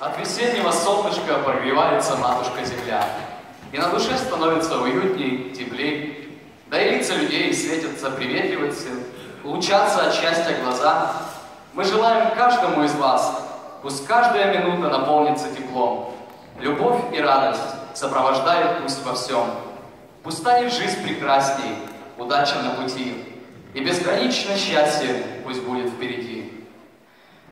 От весеннего солнышка прогревается матушка земля. И на душе становится уютней, теплей. Да и лица людей светятся приветливостью, лучатся от счастья глаза. Мы желаем каждому из вас, пусть каждая минута наполнится теплом. Любовь и радость сопровождают пусть во всем. Пусть станет жизнь прекрасней, удача на пути. И безграничное счастье пусть будет впереди.